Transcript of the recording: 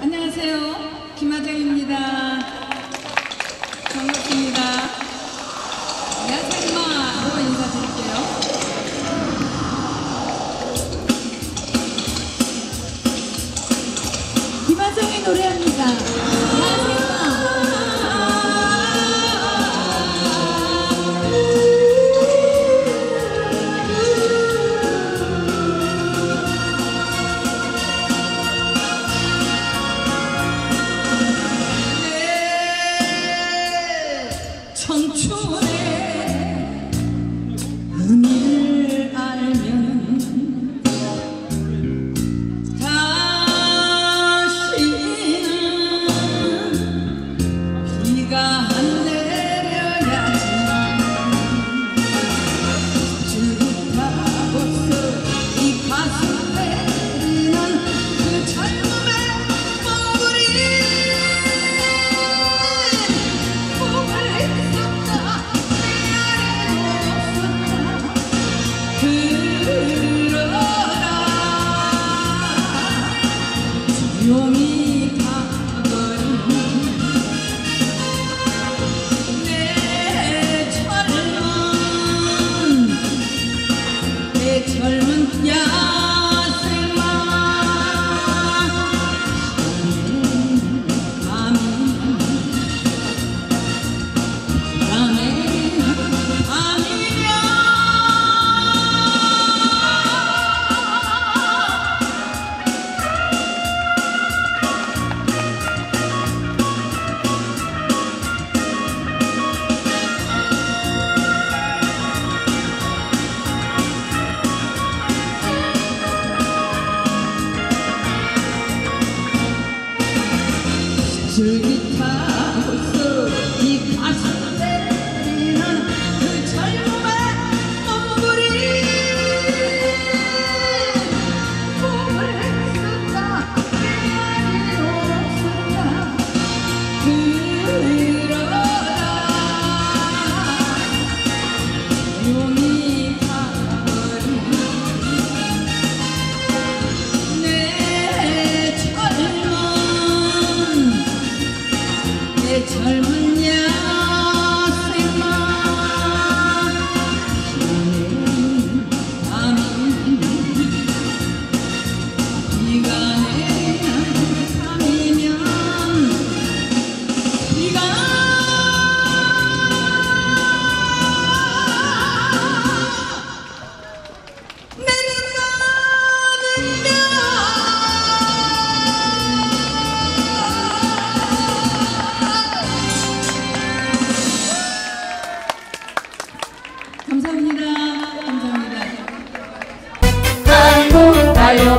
안녕하세요. 김하정입니다. 반갑습니다. 네, 야생마로 인사드릴게요. 김하정이 노래합니다. 젊은 감사합니다. 감사합니다. 달고 달려